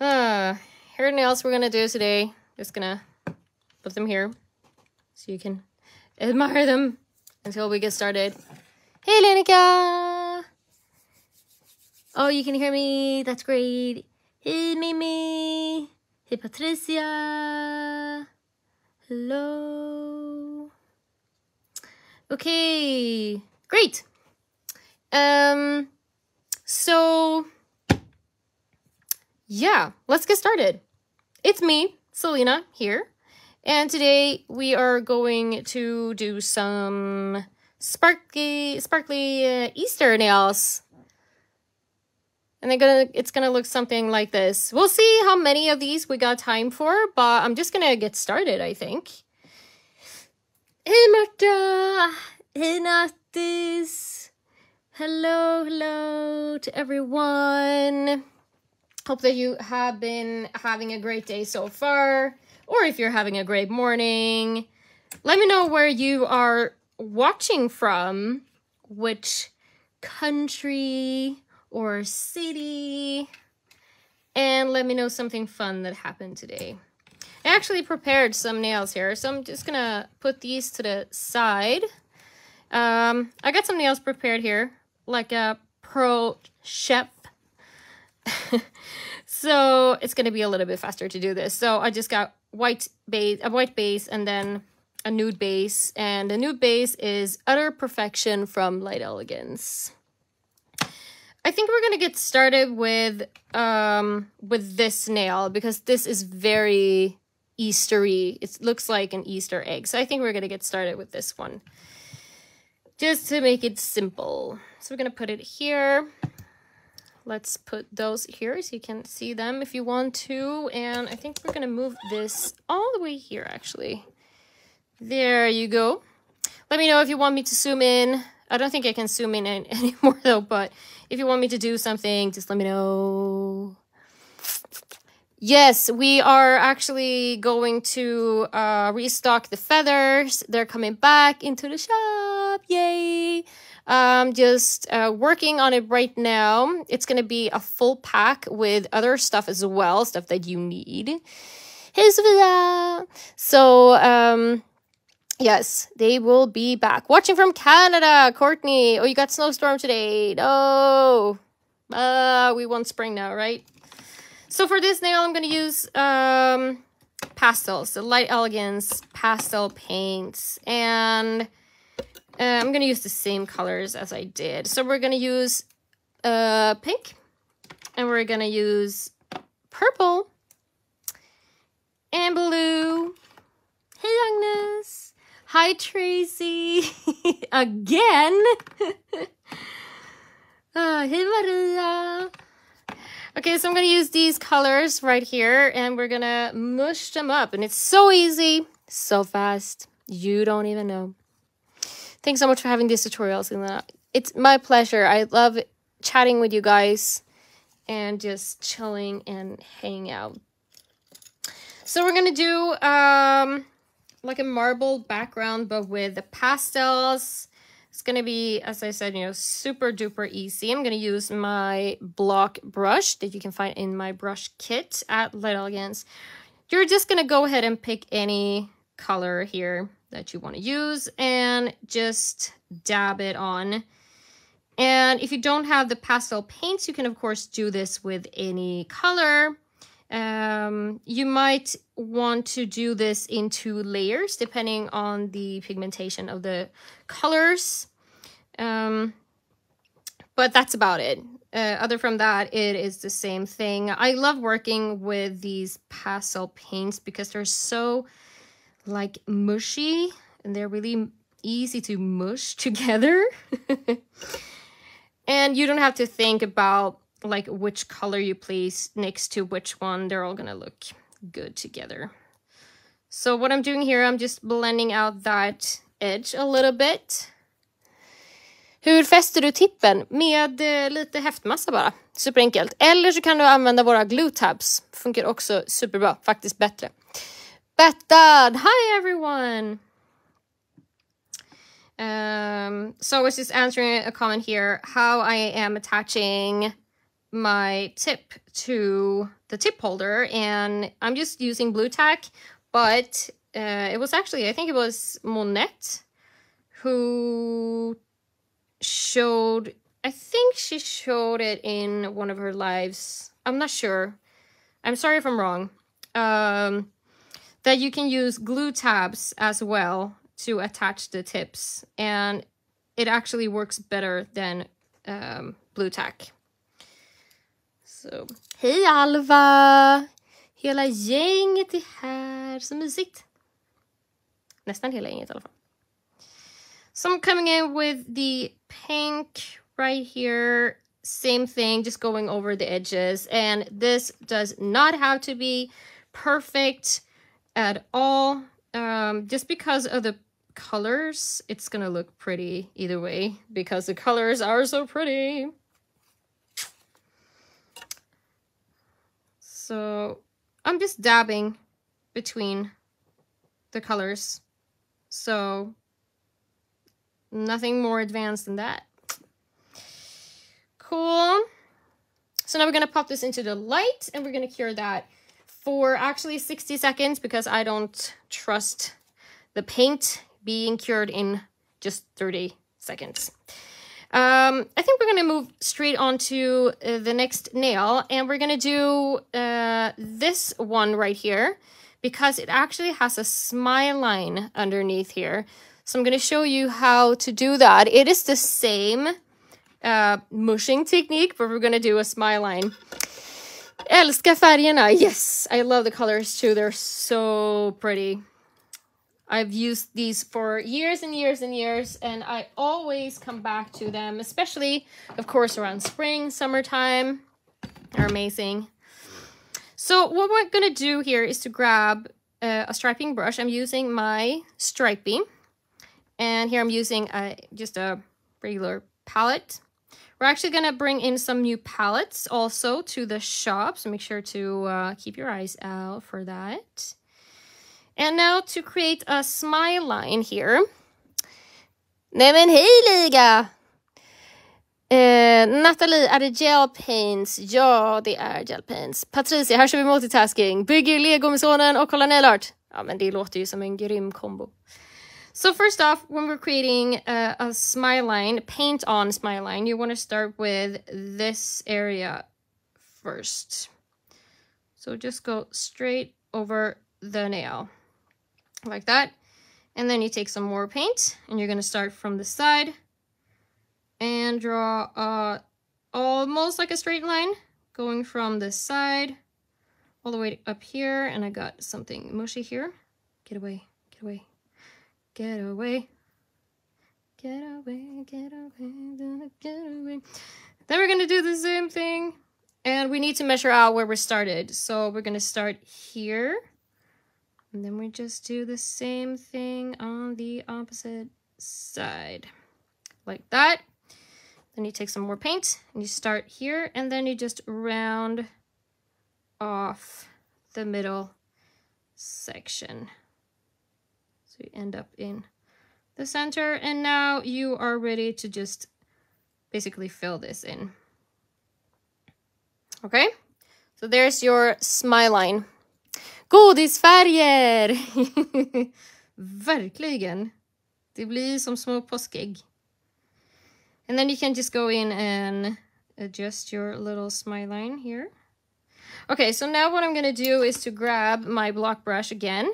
Uh, hair nails we're gonna do today. Just gonna put them here so you can admire them until we get started. Hey, Lenica! Oh, you can hear me. That's great. Hey, Mimi. Hey, Patricia. Hello. Okay, great. Um, so yeah, let's get started. It's me, Celina, here. And today we are going to do some sparkly, sparkly uh, Easter nails. And they're gonna, it's gonna look something like this. We'll see how many of these we got time for, but I'm just gonna get started, I think. Hey Marta! Hey! Hello, hello to everyone. Hope that you have been having a great day so far, or if you're having a great morning. Let me know where you are watching from, which country or city, and let me know something fun that happened today. I actually prepared some nails here, so I'm just gonna put these to the side. Um, I got some nails prepared here, like a pro chef so it's going to be a little bit faster to do this. So I just got white base, a white base, and then a nude base. And the nude base is Utter Perfection from Light Elegance. I think we're gonna get started with um with this nail because this is very Eastery. It looks like an Easter egg. So I think we're gonna get started with this one. Just to make it simple. So we're gonna put it here let's put those here so you can see them if you want to. And I think we're going to move this all the way here, actually. There you go. Let me know if you want me to zoom in. I don't think I can zoom in anymore, though, but if you want me to do something, just let me know. Yes, we are actually going to uh, restock the feathers. They're coming back into the shop. Yay! Um, just uh, working on it right now. It's going to be a full pack with other stuff as well, stuff that you need. So, um, yes, they will be back. Watching from Canada, Courtney. Oh, you got snowstorm today. No. Uh, we want spring now, right? So for this nail, I'm going to use um, pastels, the Light Elegance pastel paints. And uh, I'm going to use the same colors as I did. So we're going to use uh, pink and we're going to use purple and blue. Hey, Agnes. Hi, Tracy. Again. uh, hey, Maria. Okay, so I'm going to use these colors right here and we're going to mush them up. And it's so easy, so fast. You don't even know. Thanks so much for having these tutorials. It's my pleasure. I love chatting with you guys and just chilling and hanging out. So we're going to do um, like a marble background, but with the pastels. It's going to be, as I said, you know, super duper easy. I'm going to use my block brush that you can find in my brush kit at Light Elegance. You're just going to go ahead and pick any color here that you want to use and just dab it on. And if you don't have the pastel paints, you can of course do this with any color. Um, you might want to do this in two layers depending on the pigmentation of the colors. Um, but that's about it. Uh, other from that, it is the same thing. I love working with these pastel paints because they're so like mushy and they're really easy to mush together. and you don't have to think about like which color you place next to which one. They're all gonna look good together. So what I'm doing here, I'm just blending out that edge a little bit. Hur fäster du tippen? Med eh, lite häftmassa bara. Superenkelt. Eller så kan du använda våra glue tabs. Funkar också superbra, faktiskt bättre. Bettad! Hi everyone! Um, so I was just answering a comment here, how I am attaching my tip to the tip holder and I'm just using blue tack, but uh, it was actually, I think it was Monette who showed, I think she showed it in one of her lives. I'm not sure. I'm sorry if I'm wrong. Um, that you can use glue tabs as well to attach the tips and it actually works better than um, blue tack. Så, hej Alva! Hela gänget är här, så mysigt. Nästan hela gänget i alla fall. So I'm coming in with the pink right here. Same thing, just going over the edges. And this does not have to be perfect at all. Um, just because of the colors, it's gonna look pretty either way because the colors are so pretty. So I'm just dabbing between the colors. So nothing more advanced than that. Cool. So now we're to pop this into the light and we're to cure that for actually 60 seconds because I don't trust the paint being cured in just 30 seconds. Um, I think we're going to move straight on to uh, the next nail and we're going to do uh, this one right here because it actually has a smile line underneath here. So I'm going to show you how to do that. It is the same uh, mushing technique, but we're going to do a smile line. Älskar färgerna. Yes, I love the colors too. They're so pretty. I've used these for years and years and years, and I always come back to them, especially, of course, around spring, summertime. They're amazing. So what we're going to do here is to grab uh, a striping brush. I'm using my striping, and here I'm using a, just a regular palette. We're actually going to bring in some new palettes also to the shop, so make sure to uh, keep your eyes out for that. And now to create a smile line here. Nej men hej Liga! Eh, Nathalie, är det gel paints? Ja, det är gel paints. Patricia, här kör vi multitasking. Bygger lego med sonen och kollar nail art. Ja, men det låter ju som en grym kombo. So first off, when we're creating a, a smile line, paint on smile line, you want to start with this area first. So just go straight over the nail like that. And then you take some more paint and you're going to start from the side and draw uh, almost like a straight line going from the side all the way up here. And I got something mushy here. Get away, get away, get away. Get away, get away, get away. Then we're going to do the same thing. And we need to measure out where we started. So we're going to start here. And then we just do the same thing on the opposite side. Like that. Then you take some more paint and you start here and then you just round off the middle section. So you end up in the center and now you are ready to just basically fill this in. Okay, so there's your smile line. Godisfärger! Verkligen. Det blir som små påskägg. And then you can just go in and adjust your little smile line here. Okay, so now what I'm going to do is to grab my block brush again.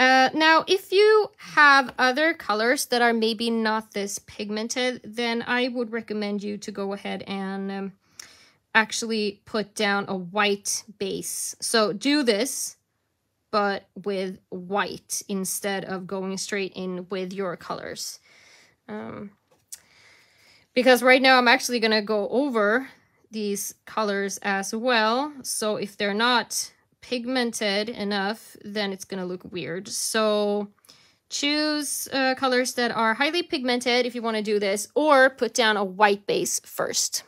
Uh, now, if you have other colors that are maybe not this pigmented, then I would recommend you to go ahead and um, actually put down a white base. So do this, but with white instead of going straight in with your colors. Um, because right now I'm actually going to go over these colors as well. So if they're not pigmented enough, then it's going to look weird. So choose uh, colors that are highly pigmented if you want to do this, or put down a white base first.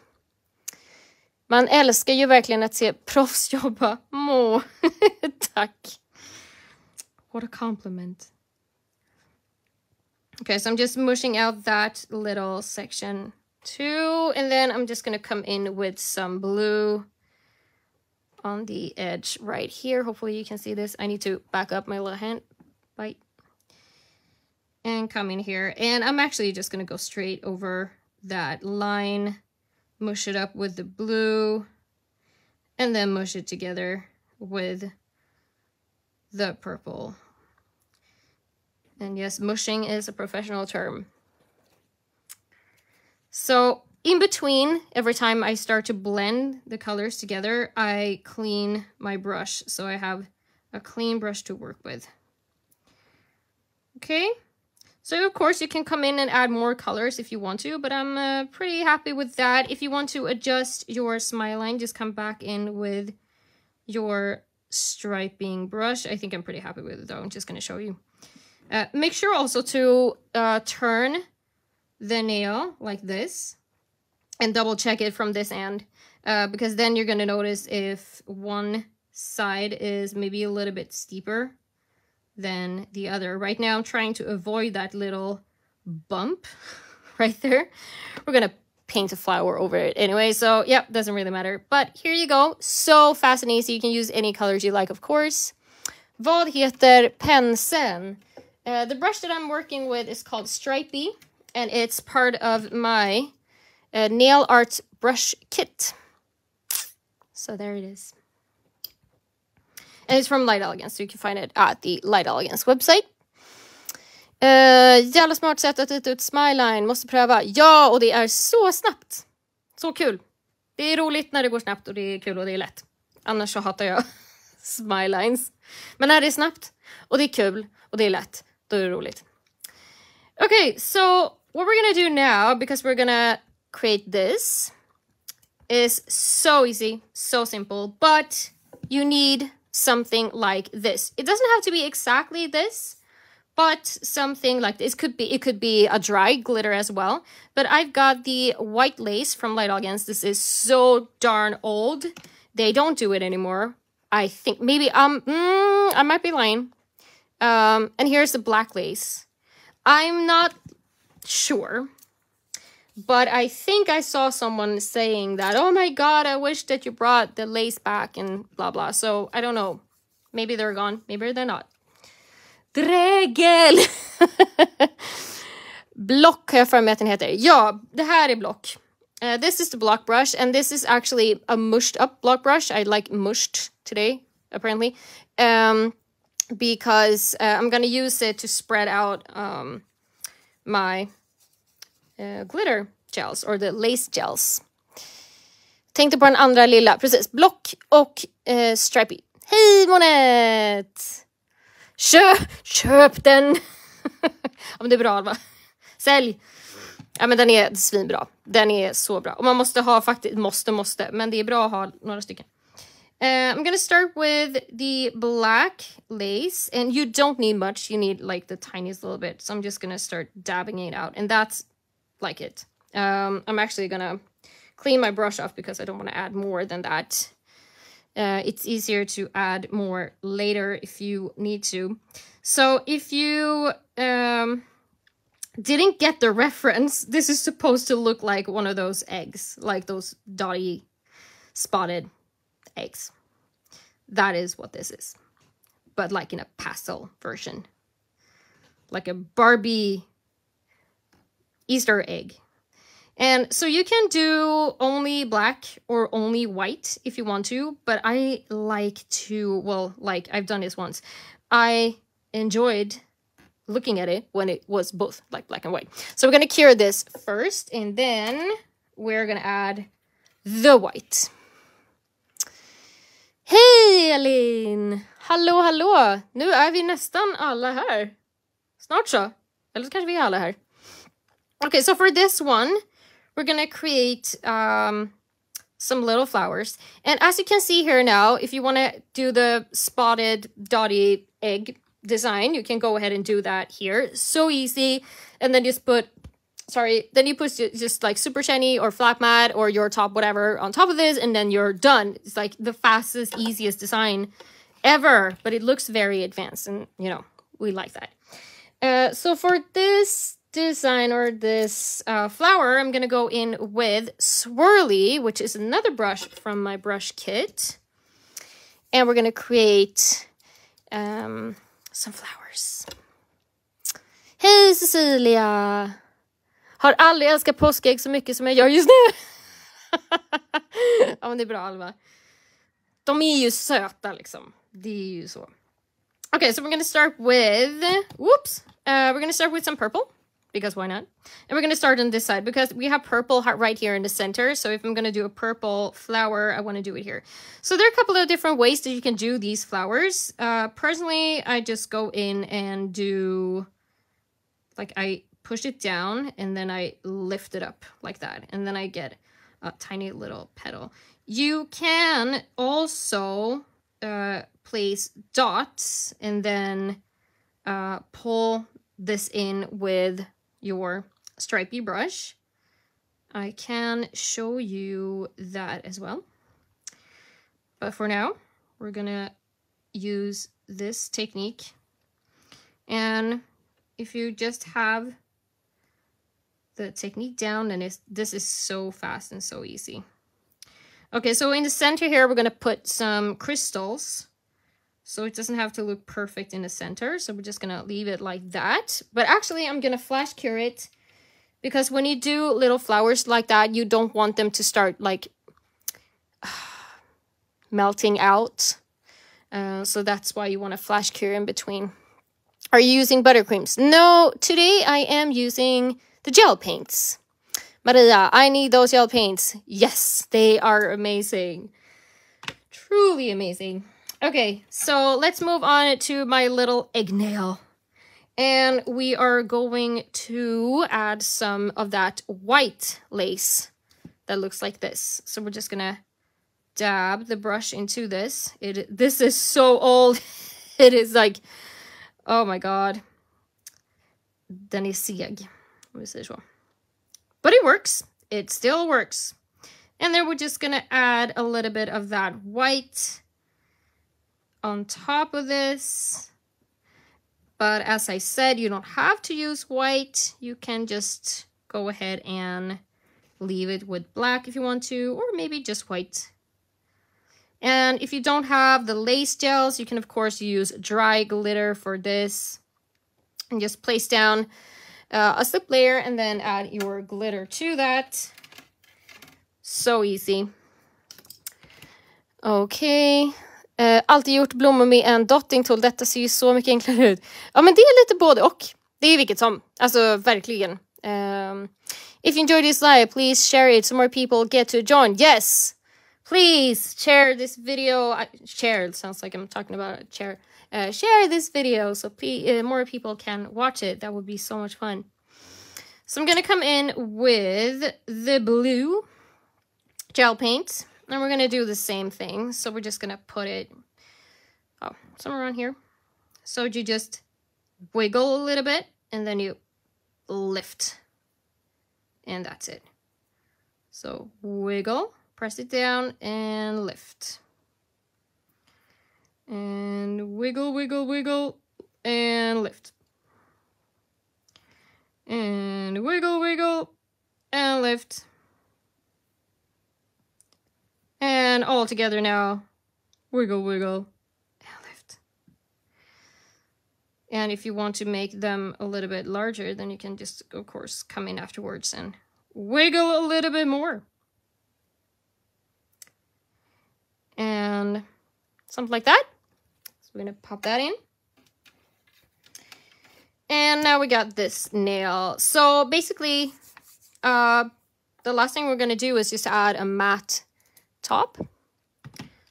Man älskar ju verkligen att se proffs jobba. Må. Tack. What a compliment. Okay, so I'm just mushing out that little section two, and then I'm just gonna come in with some blue on the edge right here. Hopefully you can see this. I need to back up my little hand bite and come in here. And I'm actually just gonna go straight over that line, mush it up with the blue, and then mush it together with the purple. And yes, mushing is a professional term. So in between, every time I start to blend the colors together, I clean my brush so I have a clean brush to work with. Okay, so of course you can come in and add more colors if you want to, but I'm uh, pretty happy with that. If you want to adjust your smile line, just come back in with your striping brush. I think I'm pretty happy with it though. I'm just going to show you. Uh, make sure also to uh, turn the nail like this and double check it from this end uh, because then you're going to notice if one side is maybe a little bit steeper than the other. Right now I'm trying to avoid that little bump right there. We're going to paint a flower over it anyway. So yeah, doesn't really matter. But here you go. So fast and easy. You can use any colors you like, of course. Vad heter? Uh, the brush that I'm working with is called Stripey, and it's part of my uh, nail art brush kit. So there it is. And it's from Light Elegance, so you can find it at the Light Elegance website. Uh, jävla smart sätt att rita ut smileline, måste pröva. Ja, och det är så snabbt. Så kul. Det är roligt när det går snabbt och det är kul och det är lätt. Annars så hatar jag smilelines. Men när det är snabbt och det är kul och det är lätt, då är det roligt. Okay, so what we're gonna do now, because we're gonna create this, is so easy, so simple, but you need something like this. It doesn't have to be exactly this, but something like this. Could be it could be a dry glitter as well but i've got the white lace from light elegance this is so darn old. They don't do it anymore i think. Maybe um mm, i might be lying. Um and here's the black lace. I'm not sure but i think i saw someone saying that oh my god i wish that you brought the lace back and blah blah so i don't know maybe they're gone maybe they're not Drägel! block har jag för mig att den heter. Ja, det här är block. Uh, this is the block brush and this is actually a mushed up block brush. I like mushed today, apparently. Um, because uh, I'm gonna use it to spread out um, my uh, glitter gels, or the lace gels. Tänkte på den andra lilla, precis, block och uh, stripey. Hej Monet! Köp, köp den! ja men det är bra Alva. Sälj! Ja men den är svinbra. Den är så bra. Och man måste ha faktiskt, måste, måste, men det är bra att ha några stycken. Uh, I'm gonna start with the black lace and you don't need much you need like the tiniest little bit so I'm just gonna start dabbing it out and that's like it um, I'm actually gonna clean my brush off because I don't want to add more than that uh, it's easier to add more later if you need to. So if you um, didn't get the reference, this is supposed to look like one of those eggs, like those dotty spotted eggs. That is what this is, but like in a pastel version, like a Barbie Easter egg. And so you can do only black or only white if you want to, but I like to, well, like I've done this once. I enjoyed looking at it when it was both like black and white. So we're going to cure this first and then we're going to add the white. Hej Elin! Hallå hallå! Nu är vi nästan alla här. Snart så. Eller kanske vi är alla här. Okay, so for this one, we're gonna create um, some little flowers. And as you can see here now, if you want to do the spotted dotty egg design, you can go ahead and do that here. So easy. And then just put, sorry, then you put just like super shiny or flat mat or your top whatever on top of this and then you're done. It's like the fastest, easiest design ever, but it looks very advanced and you know, we like that. Uh, so for this design or this uh, flower, I'm going to go in with Swirly, which is another brush from my brush kit. And we're going to create um, some flowers. Hej Cecilia! Har aldrig älskat påskägg så mycket som jag gör just nu. ja men det är bra Alva. De är ju söta liksom. Det är ju så. Okay, so we're gonna start with, whoops, uh, we're gonna start with some purple because why not? And we're gonna start on this side because we have purple right here in the center. So if I'm gonna do a purple flower, I wanna do it here. So there are a couple of different ways that you can do these flowers. Uh, personally, I just go in and do, like I push it down and then I lift it up like that. And then I get a tiny little petal. You can also uh, place dots and then uh, pull this in with your stripy brush. I can show you that as well. But for now, we're gonna use this technique. And if you just have the technique down, then it's, this is so fast and so easy. Okay, so in the center here, we're gonna put some crystals. So it doesn't have to look perfect in the center. So we're just gonna leave it like that. But actually I'm gonna flash cure it because when you do little flowers like that, you don't want them to start like melting out. Uh, so that's why you want to flash cure in between. Are you using buttercreams? No, today I am using the gel paints. Maria, I need those gel paints. Yes, they are amazing. Truly amazing. Okay, so let's move on to my little egg nail. And we are going to add some of that white lace that looks like this. So we're just gonna dab the brush into this. It This is so old. it is like, oh my god. Den är seg. But it works. It still works. And then we're just gonna add a little bit of that white on top of this. But as I said, you don't have to use white. You can just go ahead and leave it with black if you want to, or maybe just white. And if you don't have the lace gels, you can of course use dry glitter for this. And just place down uh, a slip layer and then add your glitter to that. So easy. Okay, Eh, alltid gjort blommor med en dotting tool. Detta ser ju så mycket enklare ut. Ja men det är lite både och. Det är vilket som. Alltså verkligen. Um, if you enjoy this live, please share it so more people get to join. Yes! Please share this video. I, share sounds like I'm talking about a chair. Uh, eh, share this video so uh, more people can watch it. That would be so much fun. So I'm going to come in with the blue gel paint. And we're going to do the same thing. So we're just going to put it oh, somewhere around here. So you just wiggle a little bit and then you lift. And that's it. So wiggle, press it down and lift. And wiggle, wiggle, wiggle, and lift. And wiggle, wiggle, and lift. And all together now. Wiggle, wiggle, and lift. And if you want to make them a little bit larger, then you can just, of course, come in afterwards and wiggle a little bit more. And something like that. So we're going to pop that in. And now we got this nail. So basically, uh, the last thing we're going to do is just add a matte top.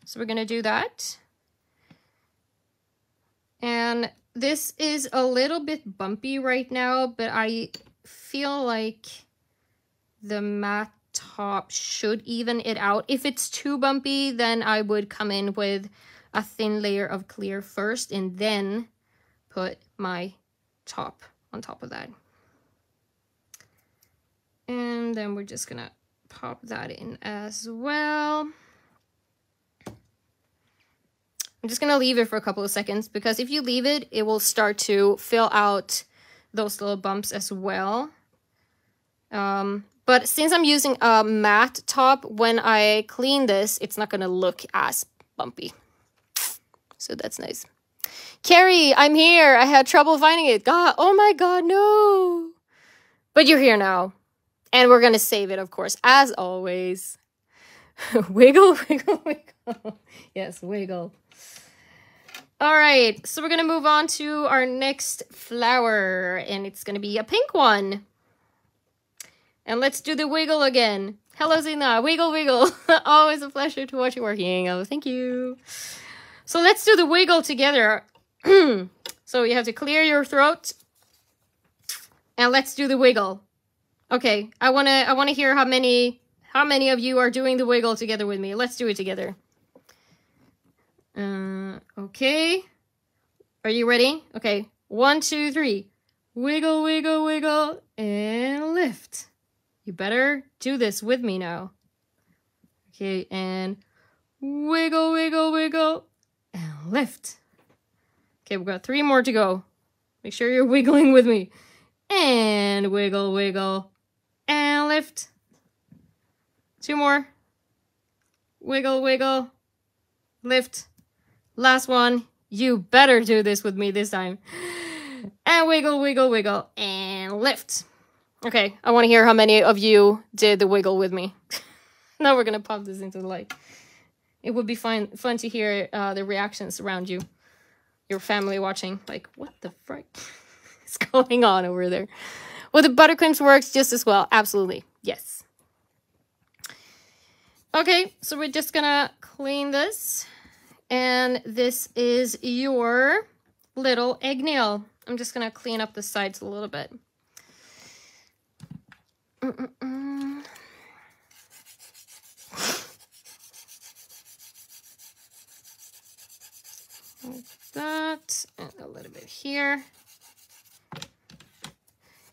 So we're going to do that. And this is a little bit bumpy right now, but I feel like the matte top should even it out. If it's too bumpy, then I would come in with a thin layer of clear first and then put my top on top of that. And then we're just gonna pop that in as well. I'm just going to leave it for a couple of seconds because if you leave it, it will start to fill out those little bumps as well. Um, but since I'm using a matte top, when I clean this, it's not going to look as bumpy. So that's nice. Carrie, I'm here. I had trouble finding it. God, oh my God, no. But you're here now. And we're going to save it, of course, as always. wiggle, wiggle, wiggle. yes, wiggle. All right, so we're going to move on to our next flower, and it's going to be a pink one. And let's do the wiggle again. Hello, Zina. Wiggle, wiggle. Always a pleasure to watch you working. Oh, thank you. So let's do the wiggle together. so you have to clear your throat. And let's do the wiggle. Okay, I wanna I wanna hear how many how many of you are doing the wiggle together with me. Let's do it together. Uh, okay. Are you ready? Okay. One, two, three. Wiggle, wiggle, wiggle, and lift. You better do this with me now. Okay, and wiggle, wiggle, wiggle, and lift. Okay, we've got three more to go. Make sure you're wiggling with me. And wiggle, wiggle, and lift. Two more. Wiggle, wiggle, lift. Last one. You better do this with me this time. And wiggle, wiggle, wiggle, and lift. Okay, I want to hear how many of you did the wiggle with me. now we're gonna pop this into the light. It would be fun fun to hear uh, the reactions around you your family watching, like, what the frick is going on over there? Well, the buttercreams works just as well. Absolutely. Yes. Okay, so we're just gonna clean this. And this is your little egg nail. I'm just gonna clean up the sides a little bit. Mm -mm -mm. that, and a little bit here.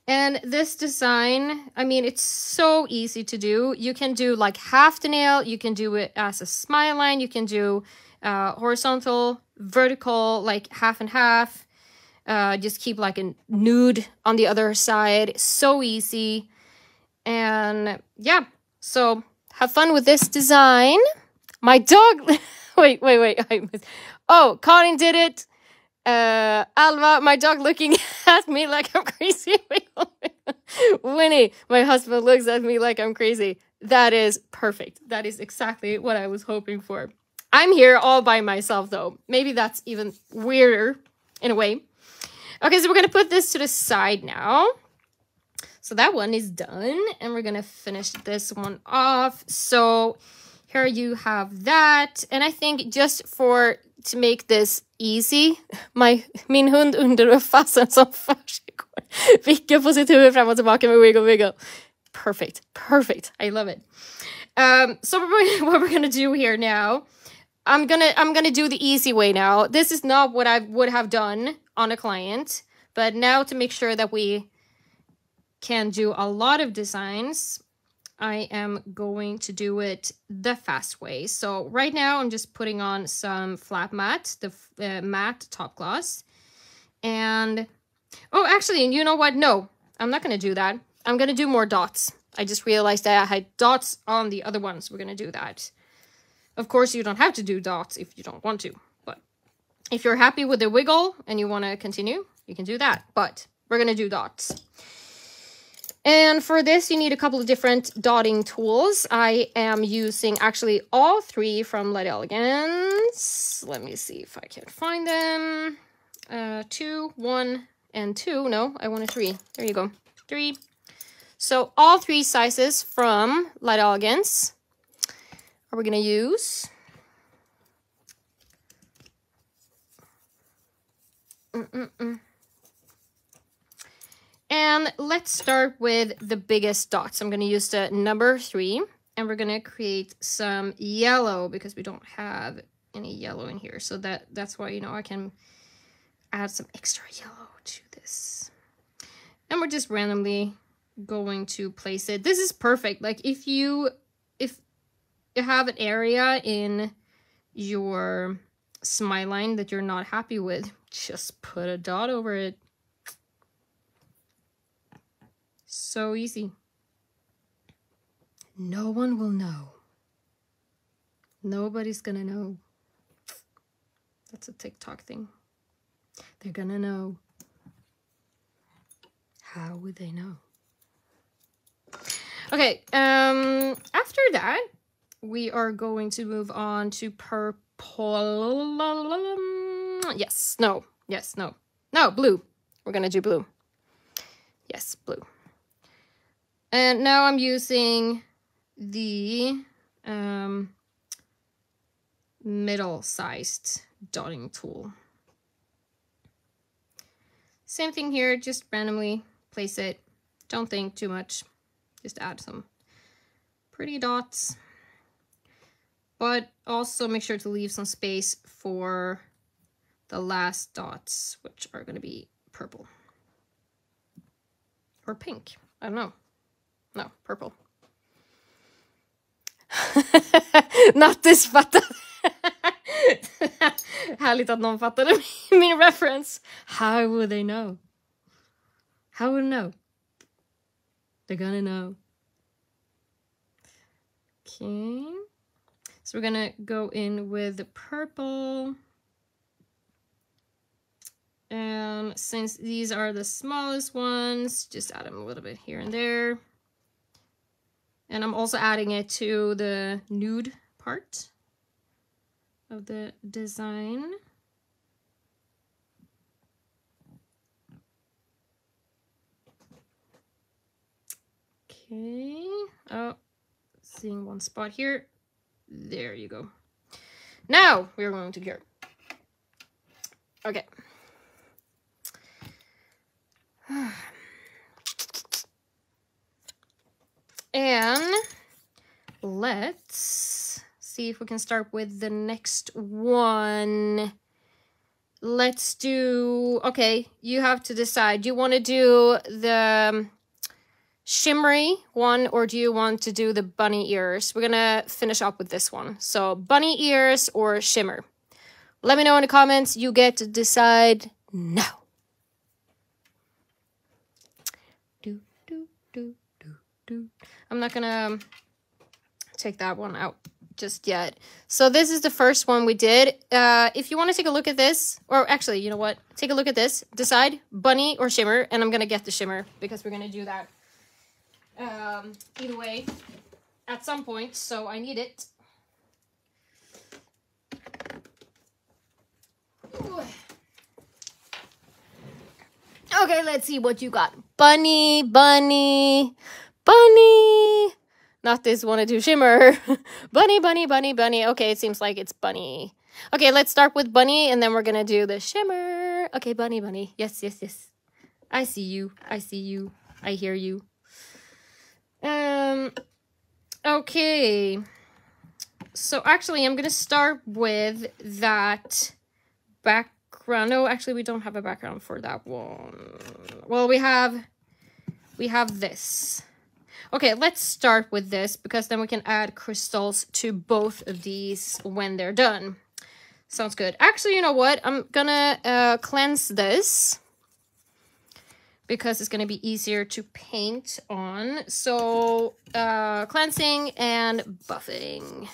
And this design, I mean, it's so easy to do. You can do like half the nail, you can do it as a smile line, you can do uh, horizontal, vertical, like half and half. Uh, just keep like a nude on the other side. So easy. And yeah, so have fun with this design. My dog, wait, wait, wait. Oh, Karin did it. Uh, Alva, my dog looking at me like I'm crazy. Winnie, my husband looks at me like I'm crazy. That is perfect. That is exactly what I was hoping for. I'm here all by myself though. Maybe that's even weirder in a way. Okay, so we're gonna put this to the side now. So that one is done and we're gonna finish this one off. So here you have that. And I think just for to make this easy, my, min hund under fastnar som försiggår. Vickar på sitt huvud fram och tillbaka med wiggle wiggle. Perfect, perfect. I love it. Um, so what we're gonna do here now, I'm gonna I'm gonna do the easy way now. This is not what I would have done on a client, but now to make sure that we can do a lot of designs, I am going to do it the fast way. So right now I'm just putting on some flat matte, the uh, matte top gloss. And, oh, actually, you know what? No, I'm not going to do that. I'm going to do more dots. I just realized that I had dots on the other ones. We're going to do that. Of course, you don't have to do dots if you don't want to. But if you're happy with the wiggle and you want to continue, you can do that. But we're going to do dots. And for this, you need a couple of different dotting tools. I am using actually all three from Light Elegance. Let me see if I can find them. Uh, two, one, and two. No, I wanted three. There you go. Three. So all three sizes from Light Elegance are we going to use. Mm -mm -mm. And let's start with the biggest dots. I'm going to use the number three and we're going to create some yellow because we don't have any yellow in here. So that that's why, you know, I can add some extra yellow to this. And we're just randomly going to place it. This is perfect. Like if you, if you have an area in your smile line that you're not happy with, just put a dot over it So easy. No one will know. Nobody's gonna know. That's a TikTok thing. They're gonna know. How would they know? Okay, um, after that, we are going to move on to purple. Yes, no, yes, no, no, blue. We're gonna do blue. Yes, blue. And now I'm using the um, middle-sized dotting tool. Same thing here, just randomly place it. Don't think too much. Just add some pretty dots. But also make sure to leave some space for the last dots, which are going to be purple. Or pink. I don't know. No, purple. Not this. Härligt att någon fattade min reference. How would they know? How would they know? They're gonna know. Okay. So we're gonna go in with the purple. And since these are the smallest ones, just add them a little bit here and there. And I'm also adding it to the nude part of the design. Okay. Oh, seeing one spot here. There you go. Now we're going to cure. Okay. And let's see if we can start with the next one. Let's do, okay, you have to decide. Do you want to do the um, shimmery one or do you want to do the bunny ears? We're going to finish up with this one. So bunny ears or shimmer. Let me know in the comments. You get to decide now. Do, do, do, do, do. I'm not gonna um, take that one out just yet. So this is the first one we did. Uh, if you want to take a look at this, or actually, you know what? Take a look at this. Decide bunny or shimmer, and I'm gonna get the shimmer because we're gonna do that um, either way at some point. So I need it. Okay, let's see what you got. Bunny, bunny, bunny. Not this one to do shimmer. bunny, bunny, bunny, bunny. Okay, it seems like it's bunny. Okay, let's start with bunny and then we're gonna do the shimmer. Okay, bunny, bunny. Yes, yes, yes. I see you. I see you. I hear you. Um, okay. So actually, I'm gonna start with that background. No, actually, we don't have a background for that one. Well, we have, we have this. Okay, let's start with this because then we can add crystals to both of these when they're done. Sounds good. Actually, you know what? I'm gonna uh, cleanse this because it's to be easier to paint on. So uh, cleansing and buffing.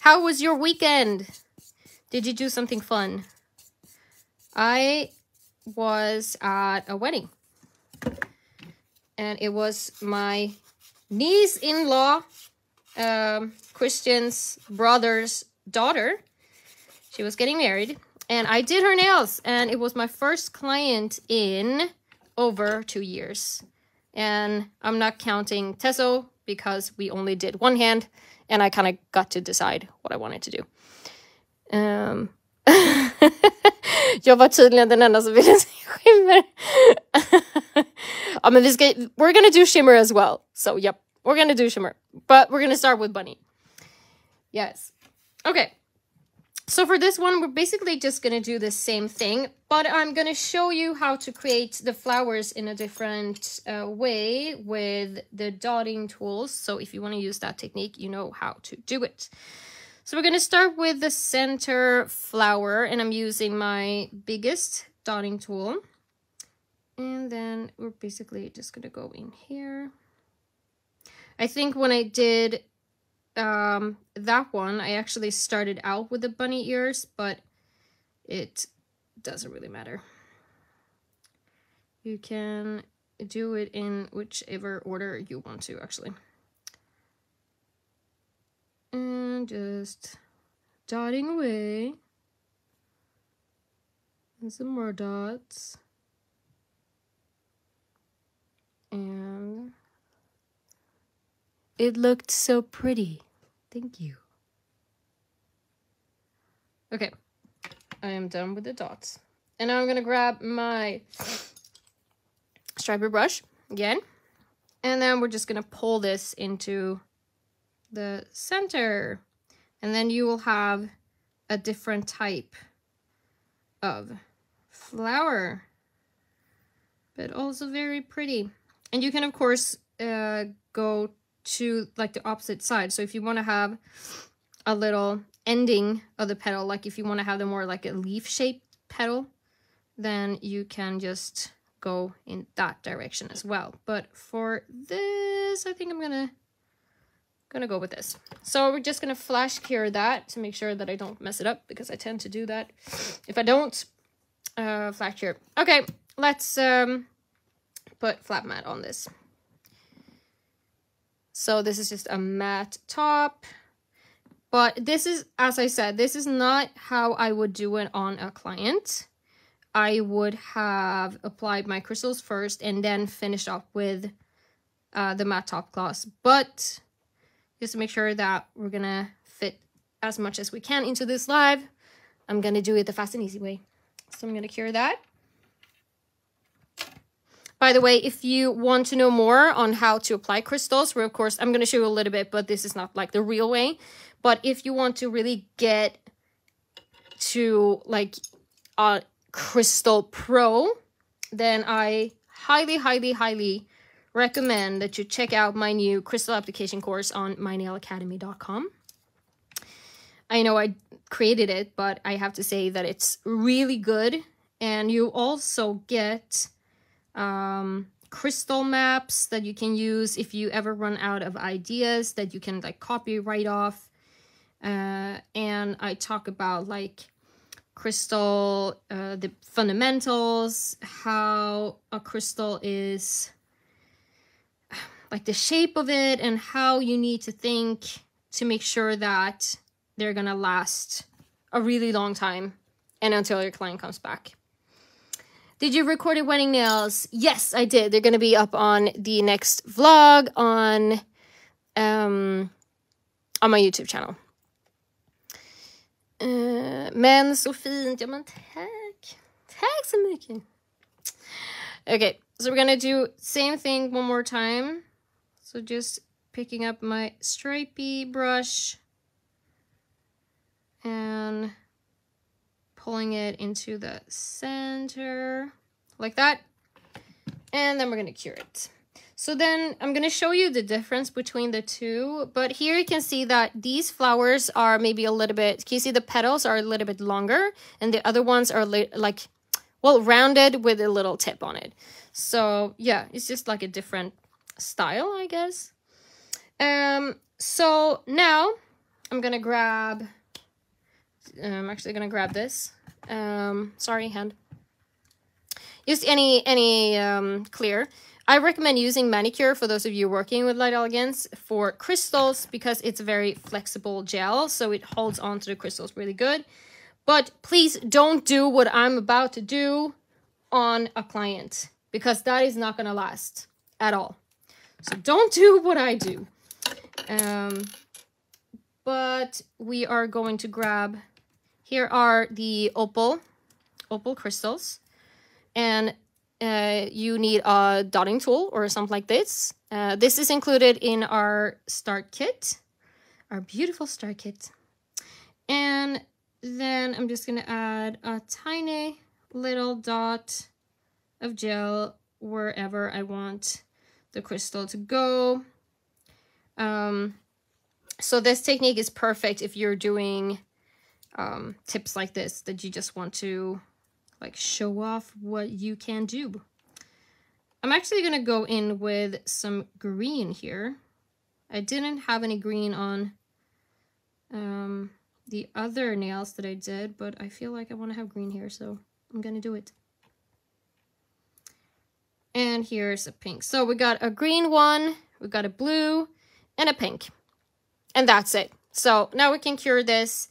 How was your weekend? Did you do something fun? I was at a wedding. And it was my niece-in-law, um, Christian's brother's daughter. She was getting married and I did her nails and it was my first client in over two years. And I'm not counting Tesso because we only did one hand and I kind of got to decide what I wanted to do. Um, jag var tydligen den enda som ville se skimmer. ja, men vi ska, we're gonna do shimmer as well. So yep, we're gonna do shimmer. But we're gonna start with bunny. Yes. Okay. So for this one, we're basically just going to do the same thing, but I'm going to show you how to create the flowers in a different uh, way with the dotting tools. So if you want to use that technique, you know how to do it. So we're going to start with the center flower, and I'm using my biggest dotting tool. And then we're basically just gonna go in here. I think when I did um, that one, I actually started out with the bunny ears, but it doesn't really matter. You can do it in whichever order you want to, actually. And just dotting away. And some more dots. And it looked so pretty. Thank you. Okay, I am done with the dots. And now I'm gonna grab my striper brush again. And then we're just gonna pull this into the center. And then you will have a different type of flower, but also very pretty. And you can, of course, uh, go to like the opposite side. So if you want to have a little ending of the petal, like if you want to have the more like a leaf shaped petal, then you can just go in that direction as well. But for this, I think I'm gonna gonna go with this. So we're just gonna flash cure that to make sure that I don't mess it up because I tend to do that. If I don't, uh, flash cure. Okay, let's um, put flat mat on this. So this is just a matte top. But this is, as I said, this is not how I would do it on a client. I would have applied my crystals first and then finished off with uh, the matte top gloss. But just to make sure that we're gonna fit as much as we can into this live, I'm gonna do it the fast and easy way. So I'm gonna cure that. By the way, if you want to know more on how to apply crystals, where of course I'm going to show you a little bit, but this is not like the real way. But if you want to really get to like a crystal pro, then I highly, highly, highly recommend that you check out my new crystal application course on mynailacademy.com. I know I created it, but I have to say that it's really good. And you also get um, crystal maps that you can use if you ever run out of ideas that you can like copy right off. Uh, and I talk about like crystal, uh, the fundamentals, how a crystal is, like the shape of it and how you need to think to make sure that they're gonna last a really long time and until your client comes back. Did you record your wedding nails? Yes, I did. They're to be up on the next vlog on um, on my YouTube channel. Uh, men så fint. Ja, men tack. Tack så mycket. Okay, so we're gonna do same thing one more time. So just picking up my stripy brush and pulling it into the center like that. And then we're going to cure it. So then I'm going to show you the difference between the two. But here you can see that these flowers are maybe a little bit, can you see the petals are a little bit longer and the other ones are like, well, rounded with a little tip on it. So yeah, it's just like a different style, I guess. Um, so now I'm to grab, I'm actually to grab this um, sorry, hand. Just any any um, clear. I recommend using manicure for those of you working with light elegance for crystals because it's a very flexible gel, so it holds on to the crystals really good. But please don't do what I'm about to do on a client because that is not going to last at all. So don't do what I do. Um, but we are going to grab here are the opal, opal crystals. And uh, you need a dotting tool or something like this. Uh, this is included in our start kit, our beautiful start kit. And then I'm just going to add a tiny little dot of gel wherever I want the crystal to go. Um, so this technique is perfect if you're doing um, tips like this that you just want to like show off what you can do. I'm actually going to go in with some green here. I didn't have any green on um, the other nails that I did, but I feel like I want to have green here, so I'm going to do it. And here's a pink. So we got a green one, we got a blue, and a pink. And that's it. So now we can cure this.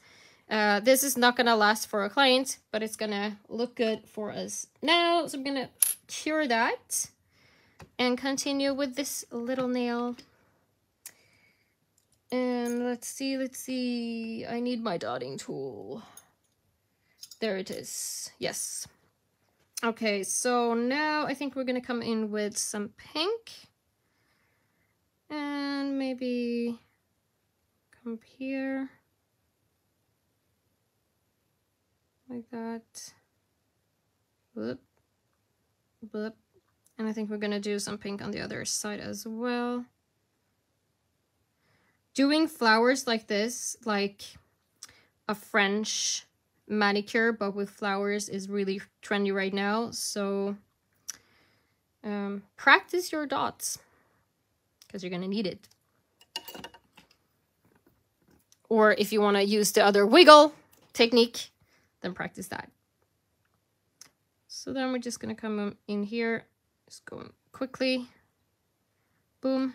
Uh, this is not going to last for a client, but it's going to look good for us now. So I'm going to cure that and continue with this little nail. And let's see, let's see. I need my dotting tool. There it is. Yes. Okay, so now I think we're going to come in with some pink. And maybe come up here. Like that. Whoop. Whoop. And I think we're going to do some pink on the other side as well. Doing flowers like this, like a French manicure, but with flowers is really trendy right now. So um, practice your dots because you're going to need it. Or if you want to use the other wiggle technique, then practice that. So then we're just going to come in here just going quickly. Boom,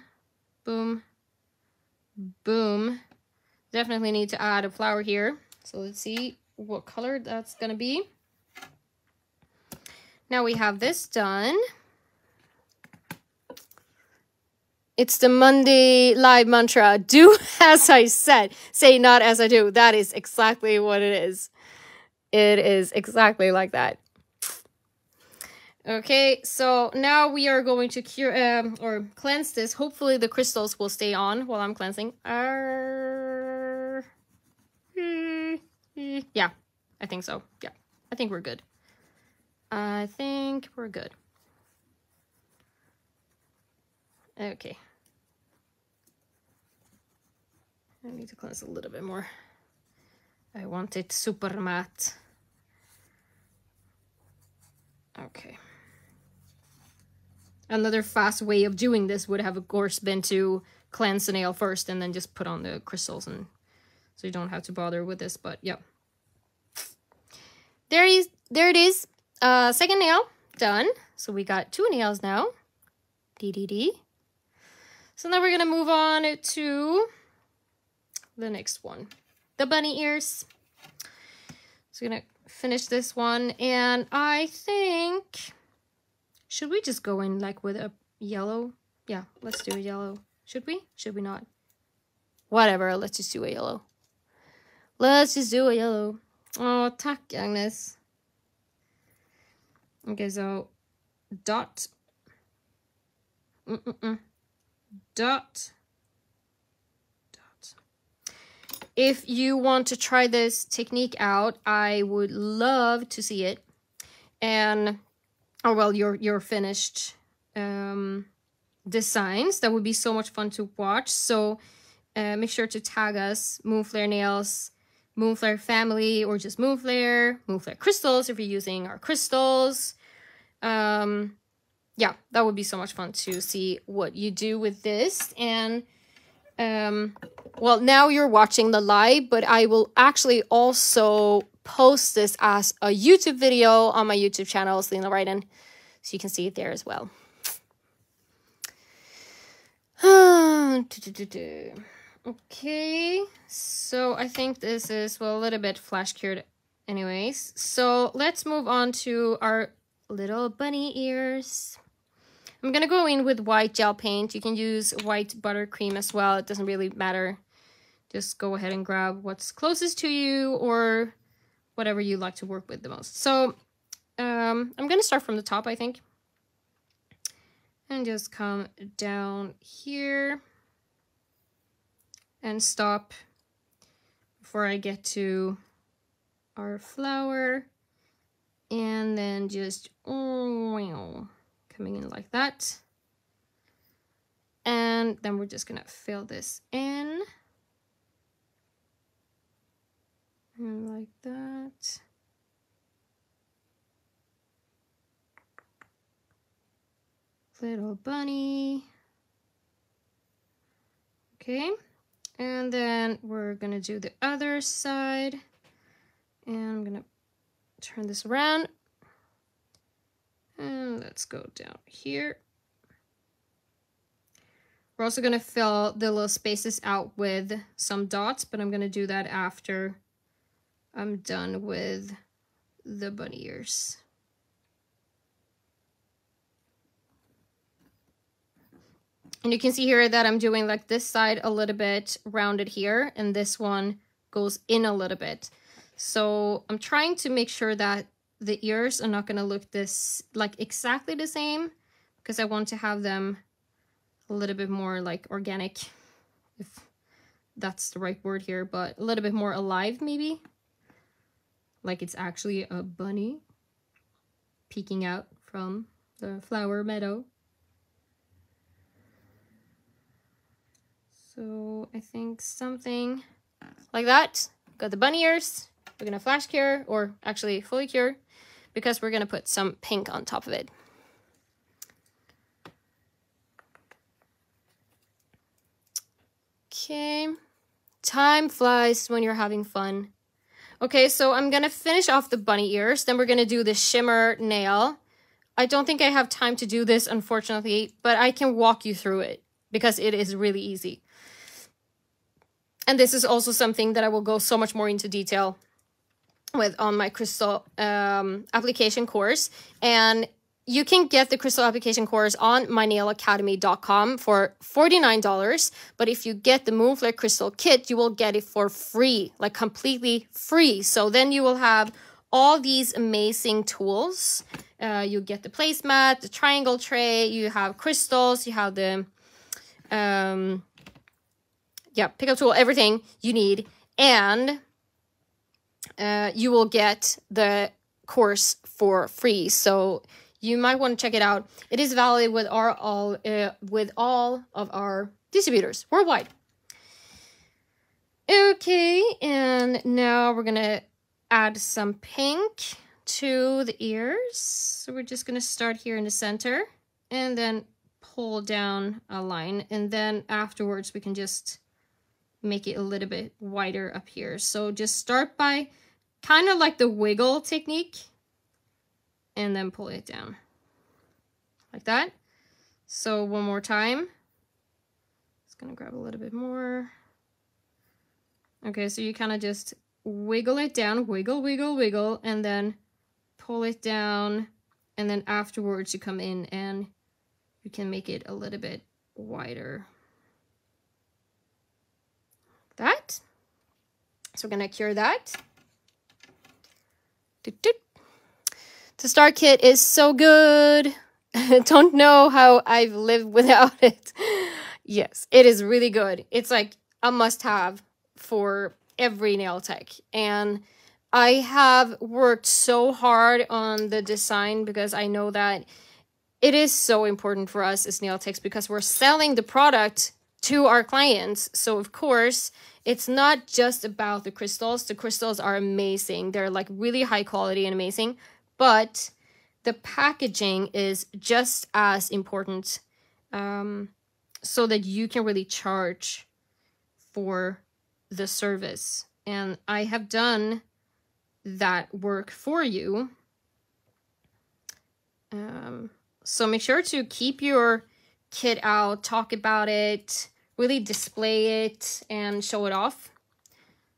boom, boom. Definitely need to add a flower here. So let's see what color that's going to be. Now we have this done. It's the Monday live mantra. Do as I said. Say not as I do. That is exactly what it is. It is exactly like that. Okay, so now we are going to cure um, or cleanse this. Hopefully the crystals will stay on while I'm cleansing. Uh, Mm, yeah, I think so. Yeah, I think we're good. I think we're good. Okay. I need to cleanse a little bit more. I want it super matte. Okay. Another fast way of doing this would have, of course, been to cleanse the nail first and then just put on the crystals and so you don't have to bother with this, but yeah. There is, there it is. Uh, second nail done. So we got two nails now. D D D. So now we're gonna move on to the next one, the bunny ears. So we're gonna finish this one, and I think should we just go in like with a yellow? Yeah, let's do a yellow. Should we? Should we not? Whatever, let's just do a yellow. Let's just do a yellow. Oh, tack Agnes. Okay, so dot. Mm -mm -mm. Dot. Dot. If you want to try this technique out, I would love to see it. And oh, well your your finished um, designs. That would be so much fun to watch. So uh, make sure to tag us, Moonflair Nails, Moonflair Family, or just Moonflair, Moonflair Crystals if you're using our crystals. Um, yeah, that would be so much fun to see what you do with this. And um, well, now you're watching the live, but I will actually also post this as a YouTube video on my YouTube channel, Celina Rydén, so you can see it there as well. okay, so I think this is, well, a little bit flash cured anyways. So let's move on to our little bunny ears. I'm to go in with white gel paint. You can use white buttercream as well. It doesn't really matter. Just go ahead and grab what's closest to you or whatever you like to work with the most. So um, I'm to start from the top, I think. And just come down here and stop before I get to our flower. And then just coming in like that. And then we're just to fill this in. and like that. little bunny. Okay, and then we're gonna do the other side. And I'm gonna turn this around. And let's go down here. We're also gonna fill the little spaces out with some dots, but I'm gonna do that after I'm done with the bunny ears. And you can see here that I'm doing like this side a little bit rounded here and this one goes in a little bit. So I'm trying to make sure that the ears are not going to look this like exactly the same because I want to have them a little bit more like organic if that's the right word here, but a little bit more alive maybe. Like it's actually a bunny peeking out from the flower meadow. So I think something like that. Got the bunny ears. We're gonna flash cure, or actually fully cure, because we're gonna put some pink on top of it. Okay, time flies when you're having fun. Okay, so I'm gonna finish off the bunny ears, then we're gonna do the shimmer nail. I don't think I have time to do this, unfortunately, but I can walk you through it because it is really easy. And this is also something that I will go so much more into detail with on my crystal um, application course. And you can get the crystal application course on mynailacademy.com for $49. But if you get the Moonflair crystal kit, you will get it for free, like completely free. So then you will have all these amazing tools. Uh, you get the placemat, the triangle tray, you have crystals, you have the um, yeah, pickup tool, everything you need. And uh, you will get the course for free. So you might want to check it out. It is valid with our all uh, with all of our distributors worldwide. Okay, and now we're gonna add some pink to the ears. So we're just gonna start here in the center and then pull down a line and then afterwards we can just make it a little bit wider up here. So just start by kind of like the wiggle technique and then pull it down like that. So one more time. Just gonna grab a little bit more. Okay, so you kind of just wiggle it down, wiggle, wiggle, wiggle, and then pull it down. And then afterwards you come in and you can make it a little bit wider that. So we're going to cure that. The star kit is so good. Don't know how I've lived without it. yes, it is really good. It's like a must have for every nail tech. And I have worked so hard on the design because I know that it is so important for us as nail techs because we're selling the product to our clients. So of course, it's not just about the crystals. The crystals are amazing. They're like really high quality and amazing, but the packaging is just as important um, so that you can really charge for the service. And I have done that work for you. Um, so make sure to keep your kit out, talk about it, really display it and show it off.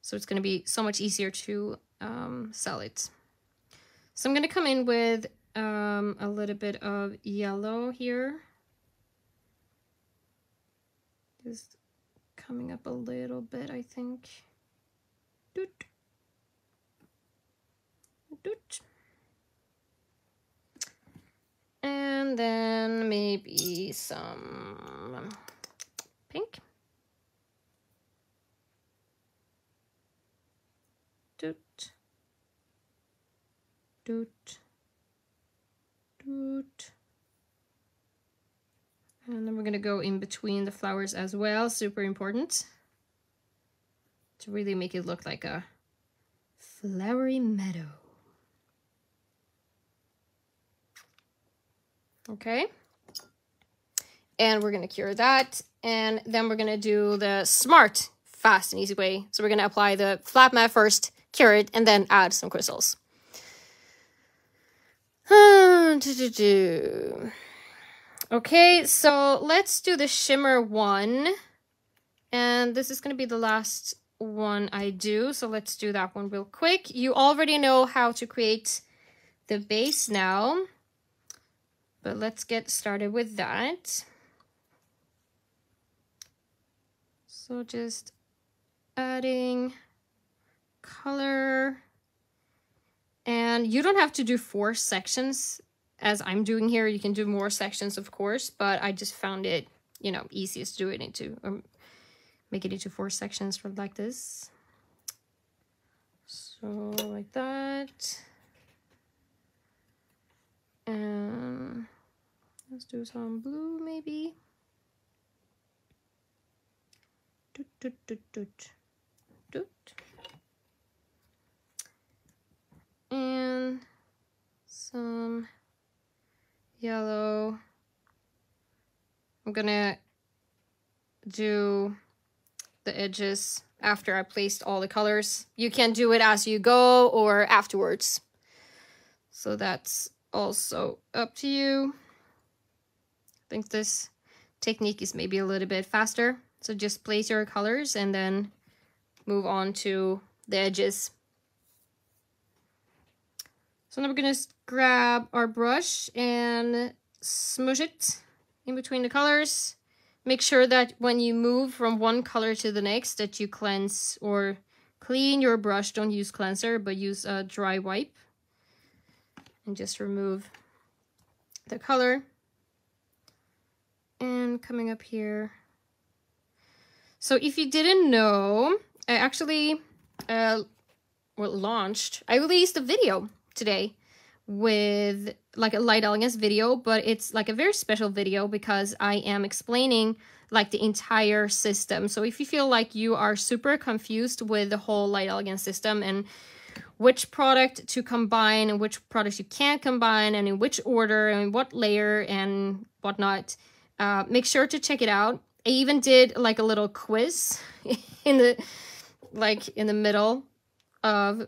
So it's going to be so much easier to um, sell it. So I'm going to come in with um, a little bit of yellow here. Just coming up a little bit, I think. Doot. Doot. And then maybe some Doot. Doot. Doot. And then we're going to go in between the flowers as well. Super important. To really make it look like a flowery meadow. Okay. And we're going to cure that. And then we're going to do the smart, fast, and easy way. So we're going to apply the flat mat first, cure it, and then add some crystals. Okay, so let's do the shimmer one. And this is going to be the last one I do. So let's do that one real quick. You already know how to create the base now. But let's get started with that. So just adding color. And you don't have to do four sections as I'm doing here. You can do more sections, of course, but I just found it, you know, easiest to do it into, or make it into four sections for like this. So like that. And let's do some blue maybe. Doot, doot, doot, doot. Doot. And some yellow. I'm gonna do the edges after I placed all the colors. You can do it as you go or afterwards. So that's also up to you. I think this technique is maybe a little bit faster. So just place your colors and then move on to the edges. So now we're gonna grab our brush and smush it in between the colors. Make sure that when you move from one color to the next that you cleanse or clean your brush. Don't use cleanser, but use a dry wipe. And just remove the color. And coming up here. So if you didn't know, I actually uh, well, launched, I released a video today with like a light elegance video, but it's like a very special video because I am explaining like the entire system. So if you feel like you are super confused with the whole light elegance system and which product to combine and which products you can't combine and in which order and what layer and whatnot, uh, make sure to check it out. I even did like a little quiz in the like in the middle of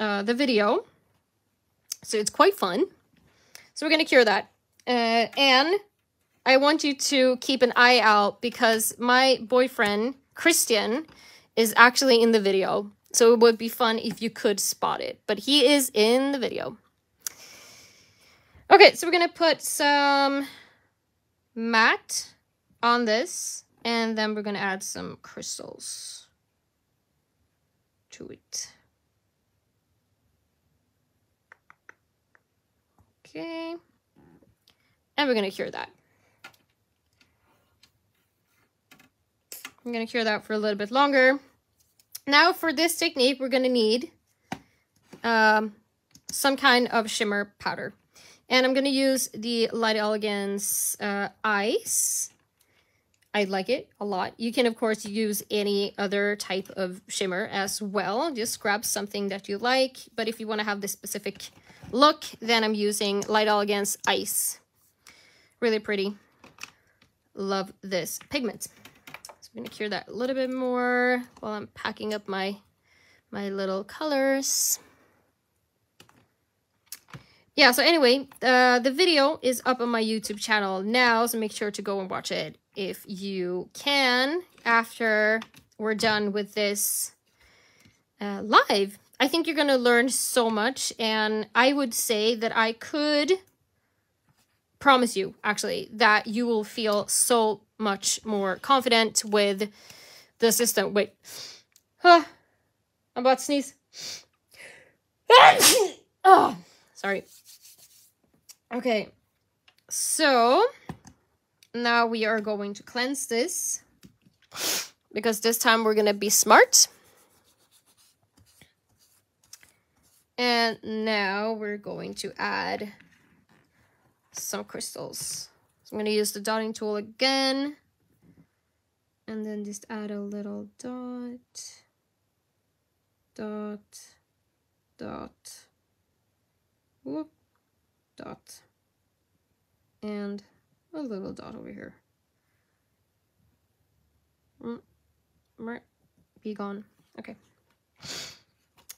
uh, the video so it's quite fun. So we're going to cure that. Uh, and I want you to keep an eye out because my boyfriend, Christian, is actually in the video. So it would be fun if you could spot it. But he is in the video. Okay, so we're going to put some matte on this. And then we're to add some crystals to it. Okay. And we're to cure that. I'm to cure that for a little bit longer. Now for this technique, we're to need um, some kind of shimmer powder. And I'm to use the Light Elegance uh, Ice. I like it a lot. You can, of course, use any other type of shimmer as well. Just grab something that you like. But if you want to have this specific look, then I'm using Light Elegance Ice. Really pretty. Love this pigment. So I'm going to cure that a little bit more while I'm packing up my, my little colors. Yeah, so anyway, uh, the video is up on my YouTube channel now, so make sure to go and watch it if you can after we're done with this uh, live. I think you're going to learn so much. And I would say that I could promise you, actually, that you will feel so much more confident with the system. Wait. Huh. I'm about to sneeze. oh, sorry. Okay. So, now we are going to cleanse this. Because this time we're going to be smart. And now we're going to add some crystals. So I'm going to use the dotting tool again. And then just add a little dot, dot, dot, whoop, dot, and a little dot over here. Mm, be gone. Okay.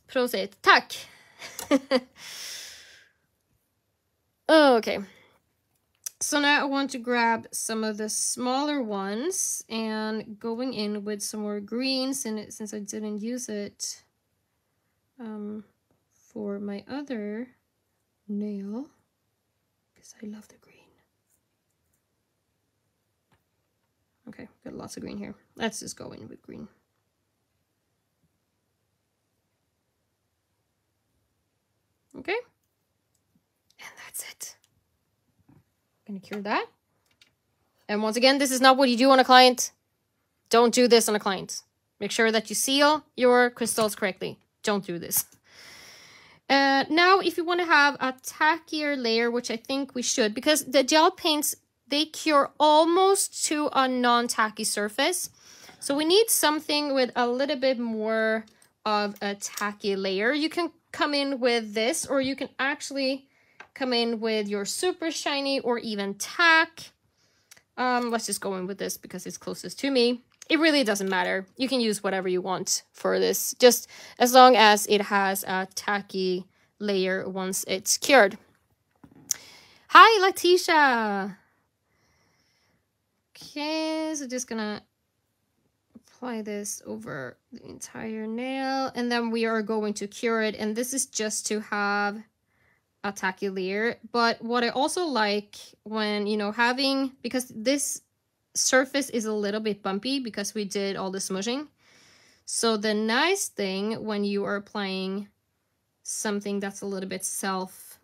Prosit. Tack! okay. So now I want to grab some of the smaller ones and going in with some more greens in it since I didn't use it um, for my other nail because I love the green. Okay, got lots of green here. Let's just go in with green. Okay. And that's it. Gonna cure that. And once again, this is not what you do on a client. Don't do this on a client. Make sure that you seal your crystals correctly. Don't do this. Uh, now, if you want to have a tackier layer, which I think we should, because the gel paints, they cure almost to a non-tacky surface. So we need something with a little bit more of a tacky layer. You can come in with this, or you can actually come in with your super shiny or even tack. Um, let's just go in with this because it's closest to me. It really doesn't matter. You can use whatever you want for this, just as long as it has a tacky layer once it's cured. Hi, Letitia. Okay, so just gonna apply this over the entire nail and then we are going to cure it. And this is just to have a tacky layer. But what I also like when you know having because this surface is a little bit bumpy because we did all the smushing so the nice thing when you are applying something that's a little bit self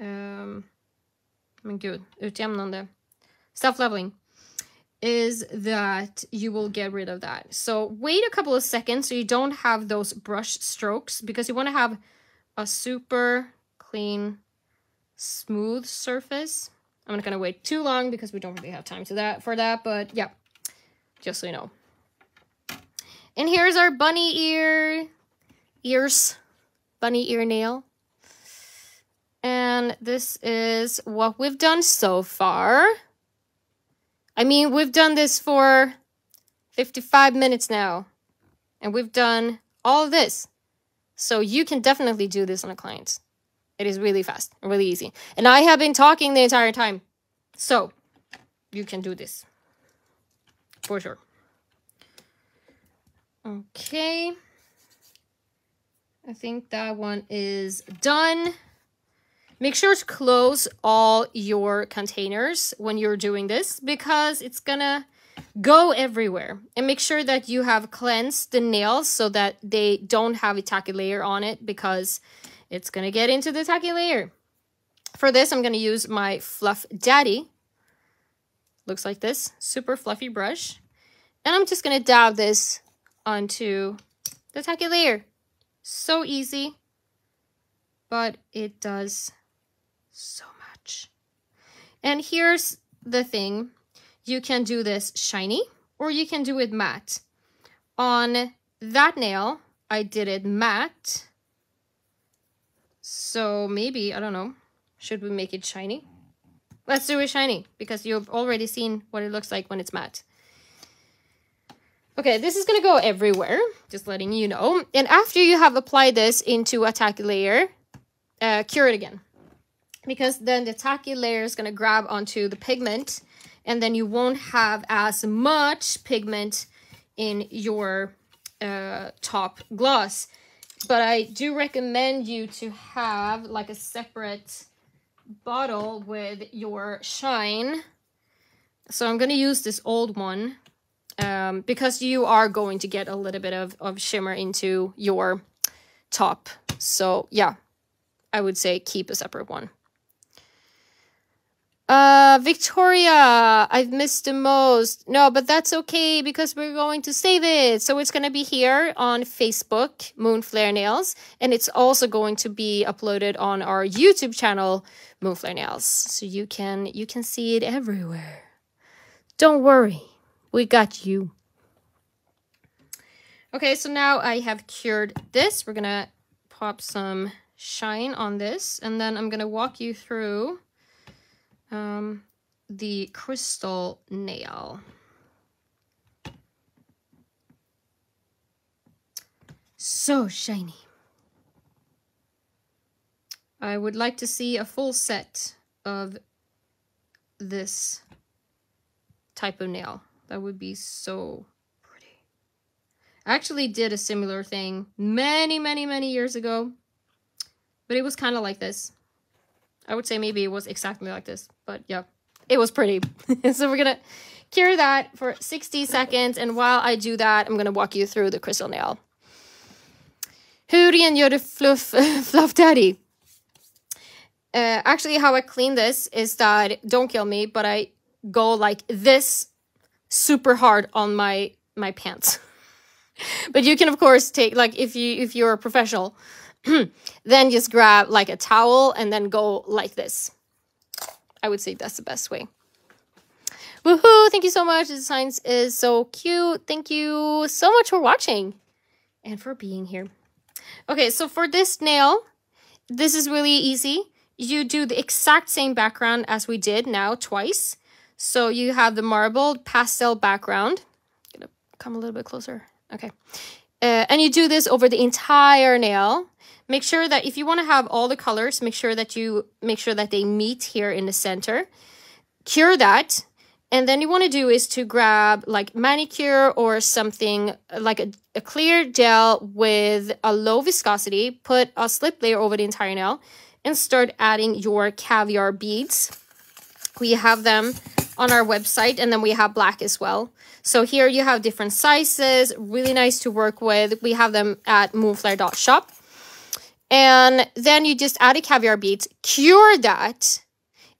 um men gud, utjämnande self-leveling is that you will get rid of that. So wait a couple of seconds so you don't have those brush strokes because you want to have a super clean, smooth surface. I'm not going to wait too long because we don't really have time to that for that, but yeah, just so you know. And here's our bunny ear, ears, bunny ear nail. And this is what we've done so far. I mean, we've done this for 55 minutes now. And we've done all of this. So you can definitely do this on a client. It is really fast, really easy. And I have been talking the entire time. So you can do this. For sure. Okay. I think that one is done. Make sure to close all your containers when you're doing this because it's gonna go everywhere. And make sure that you have cleansed the nails so that they don't have a tacky layer on it because it's gonna get into the tacky layer. For this, I'm gonna use my Fluff Daddy. Looks like this, super fluffy brush. And I'm just gonna dab this onto the tacky layer. So easy, but it does so much. And here's the thing. You can do this shiny or you can do it matte. On that nail, I did it matte. So maybe, I don't know, should we make it shiny? Let's do it shiny because you've already seen what it looks like when it's matte. Okay, this is going to go everywhere, just letting you know. And after you have applied this into a tacky layer, uh, cure it again because then the tacky layer is going to grab onto the pigment and then you won't have as much pigment in your uh, top gloss. But I do recommend you to have like a separate bottle with your shine. So I'm going to use this old one um, because you are going to get a little bit of, of shimmer into your top. So yeah, I would say keep a separate one. Uh, Victoria, I've missed the most. No, but that's okay because we're going to save it. So it's going to be here on Facebook, Moonflair Nails, and it's also going to be uploaded on our YouTube channel, Moonflair Nails. So you can you can see it everywhere. Don't worry. We got you. Okay, so now I have cured this. We're going to pop some shine on this, and then I'm going to walk you through um, the crystal nail. So shiny. I would like to see a full set of this type of nail. That would be so pretty. I actually did a similar thing many, many, many years ago. But it was kind of like this. I would say maybe it was exactly like this. But yeah, it was pretty. so we're to cure that for 60 seconds. And while I do that, I'm to walk you through the crystal nail. Hur rengör du fluff, fluff daddy? Uh, actually, how I clean this is that, don't kill me, but I go like this super hard on my my pants. but you can of course take like if you if you're a professional, then just grab like a towel and then go like this. I would say that's the best way. Woohoo! Thank you so much. The designs is so cute. Thank you so much for watching and for being here. Okay, so for this nail, this is really easy you do the exact same background as we did now twice. So you have the marbled pastel background. Gonna come a little bit closer. Okay. Uh, and you do this over the entire nail. Make sure that if you want to have all the colors, make sure that you make sure that they meet here in the center. Cure that. And then you want to do is to grab like manicure or something like a, a clear gel with a low viscosity. Put a slip layer over the entire nail and start adding your caviar beads. We have them on our website and then we have black as well. So here you have different sizes, really nice to work with. We have them at moonflair.shop. And then you just add a caviar beads, cure that,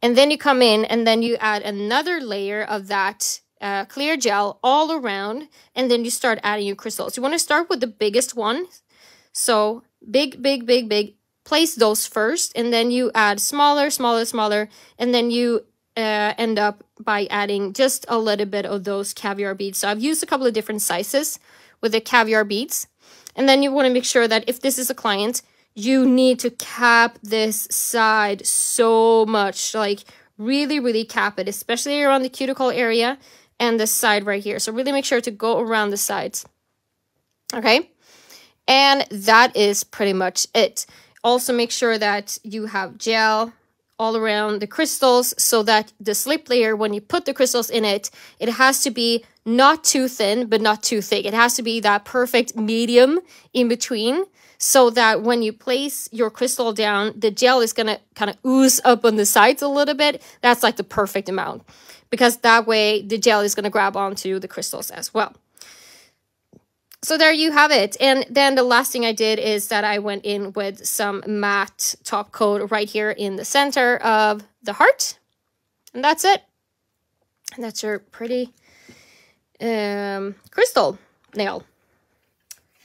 and then you come in and then you add another layer of that uh, clear gel all around, and then you start adding your crystals. You want to start with the biggest one. So big, big, big, big, place those first and then you add smaller, smaller, smaller, and then you uh, end up by adding just a little bit of those caviar beads. So I've used a couple of different sizes with the caviar beads. And then you want to make sure that if this is a client, you need to cap this side so much, like really, really cap it, especially around the cuticle area and the side right here. So really make sure to go around the sides. Okay. And that is pretty much it. Also make sure that you have gel all around the crystals so that the slip layer, when you put the crystals in it, it has to be not too thin, but not too thick. It has to be that perfect medium in between so that when you place your crystal down, the gel is going to kind of ooze up on the sides a little bit. That's like the perfect amount because that way the gel is going to grab onto the crystals as well so there you have it. And then the last thing I did is that I went in with some matte top coat right here in the center of the heart. And that's it. And that's your pretty um, crystal nail.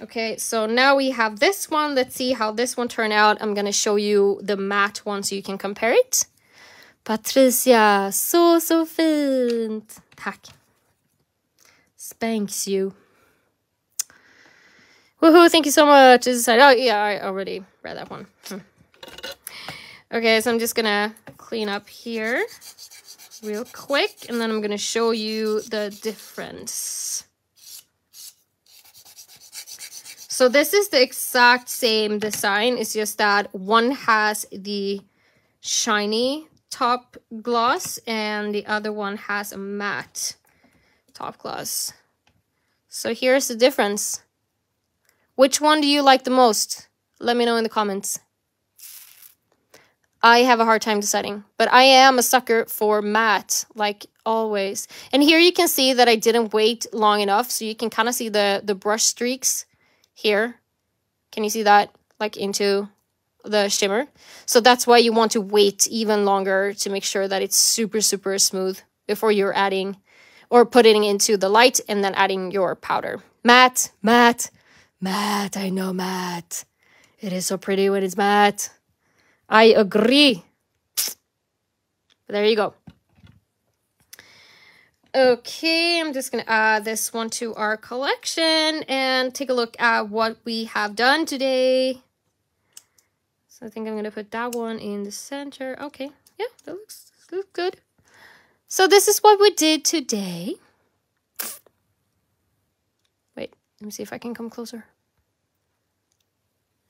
Okay, so now we have this one. Let's see how this one turned out. I'm going to show you the matte one so you can compare it. Patricia, so, so fint. Tack. Spanks you. Woohoo, thank you so much. oh, yeah, I already read that one. Hmm. Okay, so I'm just gonna clean up here real quick, and then I'm gonna show you the difference. So this is the exact same design. It's just that one has the shiny top gloss and the other one has a matte top gloss. So here's the difference. Which one do you like the most? Let me know in the comments. I have a hard time deciding, but I am a sucker for matte, like always. And here you can see that I didn't wait long enough, so you can kind of see the, the brush streaks here. Can you see that? Like into the shimmer. So that's why you want to wait even longer to make sure that it's super, super smooth before you're adding or putting into the light and then adding your powder. Matte, matte, Matte, I know matte. It is so pretty when it's matte. I agree. There you go. Okay, I'm just going to add this one to our collection and take a look at what we have done today. So I think I'm going to put that one in the center. Okay, yeah, that looks, looks good. So this is what we did today. Wait, let me see if I can come closer.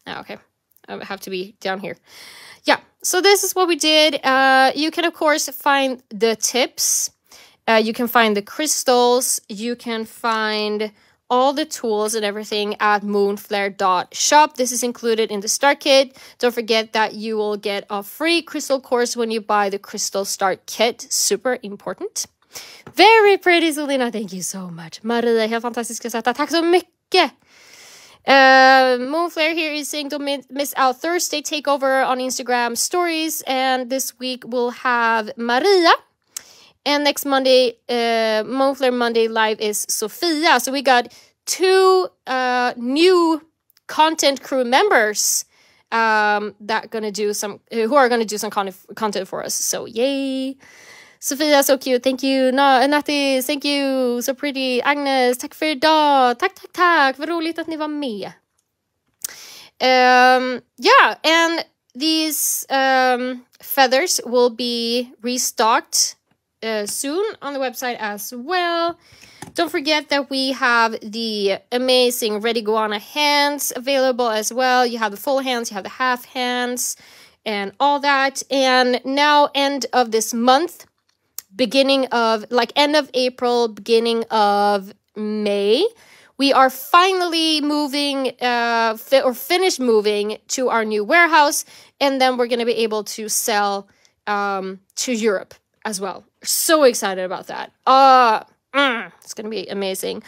uh, okay. I have to be down here. Yeah, so this is what we did. Uh, you can, of course, find the tips. Uh, you can find the crystals. You can find all the tools and everything at moonflair.shop. This is included in the start kit. Don't forget that you will get a free crystal course when you buy the crystal start kit. Super important. Very pretty Celina, thank you so much. Maria, helt fantastiska söta. Tack så mycket! Uh, Moonflair here is saying don't miss out Thursday takeover on Instagram stories, and this week we'll have Maria. And next Monday, uh, Moonflair Monday live is Sophia. So we got two uh, new content crew members um, that gonna do some who are gonna do some content content for us. So yay! Sofia, so cute. Thank you. No, Natti, thank you. So pretty. Agnes, tack för idag. Tack, tack, tack. Vad roligt att ni var med. Um, yeah, and these um, feathers will be restocked uh, soon on the website as well. Don't forget that we have the amazing Red Iguana hands available as well. You have the full hands, you have the half hands, and all that. And now, end of this month, beginning of like end of April, beginning of May, we are finally moving uh, fi- or finished moving to our new warehouse, and then we're going to be able to sell um, to Europe as well. So excited about that. Uh, mm, it's going to be amazing.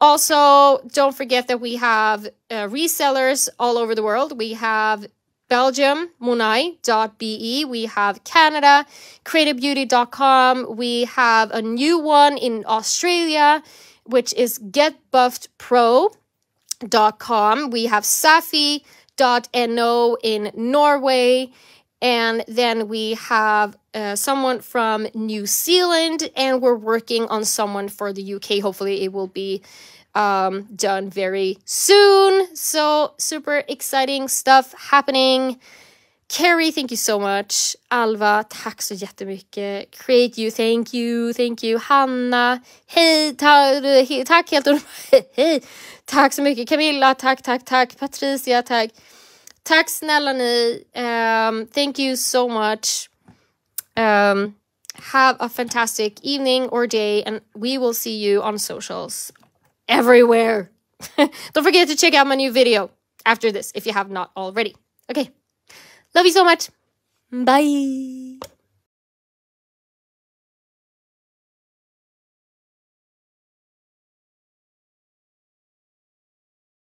Also, don't forget that we have uh, resellers all over the world. We have Belgium, monai.be. We have Canada, creativebeauty.com. We have a new one in Australia, which is getbuffedpro.com. We have safi.no in Norway. And then we have uh, someone from New Zealand, and we're working on someone for the UK. Hopefully, it will be um, done very soon. So, super exciting stuff happening. Carrie, thank you so much. Alva, tack så jättemycket. Create you, thank you, thank you. Hanna, hej, ta, he, tack helt Hej, tack så mycket. Camilla, tack, tack, tack. Patricia, tack. Tack snälla ni. Um, thank you so much. Um, have a fantastic evening or day, and we will see you on socials everywhere. Don't forget to check out my new video after this if you have not already. Okay. Love you so much. Bye.